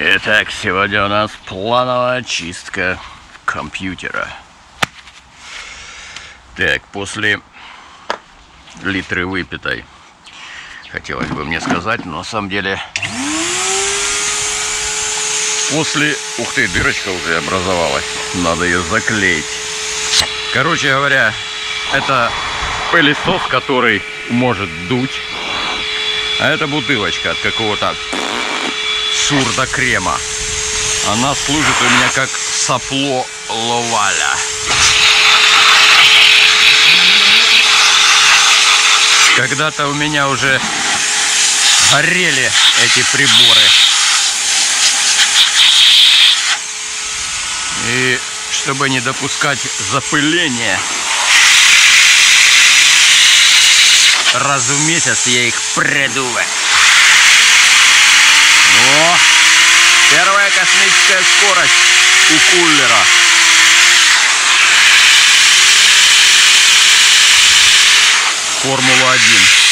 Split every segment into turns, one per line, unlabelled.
Итак, сегодня у нас плановая чистка компьютера. Так, после литры выпитой, хотелось бы мне сказать, но на самом деле после... Ух ты, дырочка уже образовалась. Надо ее заклеить. Короче говоря, это пылесос, который может дуть. А это бутылочка от какого-то сурда крема. Она служит у меня как сопло ловаля. Когда-то у меня уже горели эти приборы. И чтобы не допускать запыления, раз в месяц я их предуваю. О, первая космическая скорость у кулера. Формула-1.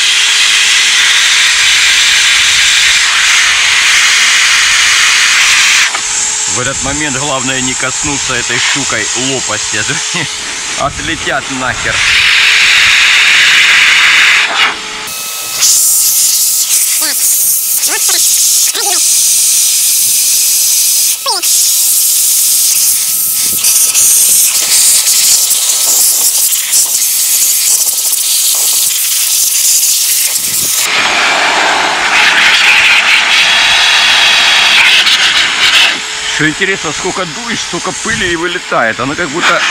В этот момент главное не коснуться этой штукой лопасти. Отлетят нахер. Что интересно, сколько дуешь, столько пыли и вылетает. Она как будто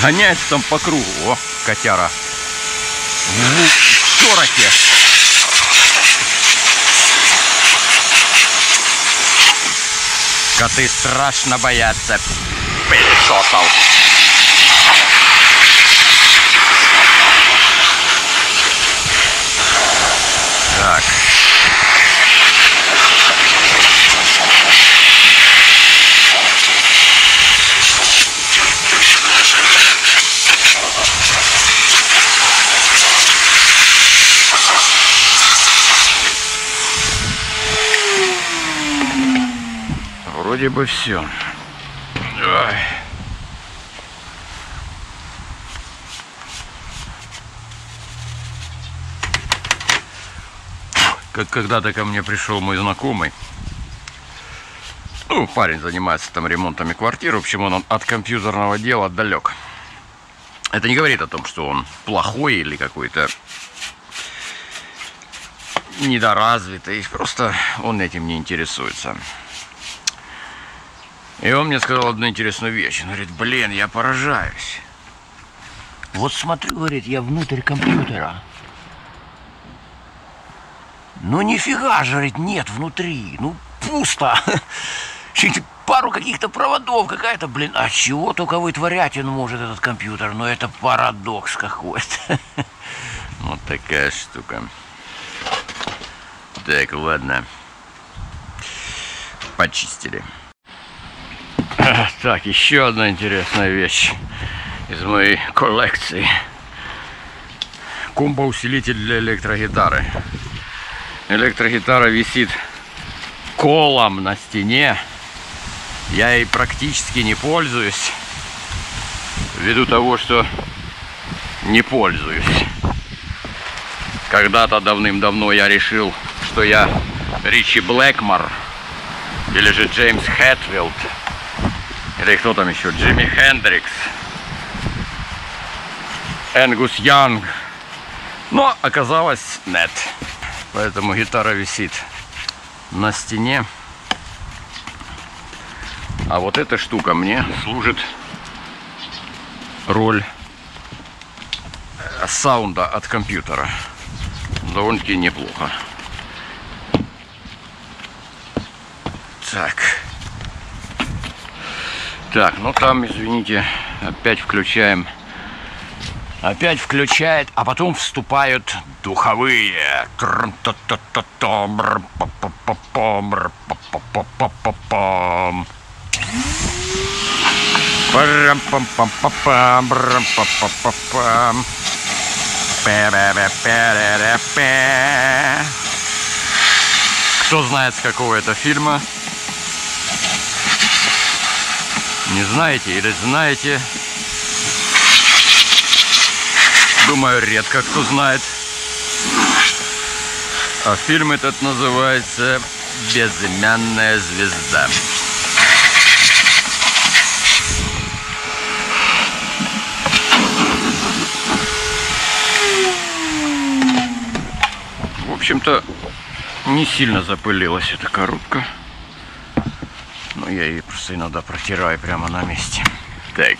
гоняется там по кругу. О, котяра. В шороке. Коты страшно боятся пылесосов. Вроде бы все. Ой. Как когда-то ко мне пришел мой знакомый. Ну, парень занимается там ремонтами квартир. В общем, он от компьютерного дела далек. Это не говорит о том, что он плохой или какой-то недоразвитый. Просто он этим не интересуется. И он мне сказал одну интересную вещь. Он говорит, блин, я поражаюсь. Вот смотрю, говорит, я внутрь компьютера. Ну нифига же, говорит, нет внутри. Ну пусто. Пару каких-то проводов, какая-то, блин, а чего только вытворять он может, этот компьютер? Ну это парадокс какой-то. Вот такая штука. Так, ладно. Почистили. Так, еще одна интересная вещь из моей коллекции. Комбо-усилитель для электрогитары. Электрогитара висит колом на стене. Я ей практически не пользуюсь. Ввиду того, что не пользуюсь. Когда-то давным-давно я решил, что я Ричи Блэкмор или же Джеймс Хэтфилд или кто там еще? Джимми Хендрикс. Энгус Янг. Но оказалось нет. Поэтому гитара висит на стене. А вот эта штука мне служит роль саунда от компьютера. Довольно-таки неплохо. Так. Так, ну там, извините, опять включаем. Опять включает, а потом вступают духовые. Кто знает, с какого это фильма, Не знаете или знаете? Думаю, редко кто знает. А фильм этот называется «Безымянная звезда». В общем-то, не сильно запылилась эта коробка. Я ее просто иногда протираю прямо на месте. Так.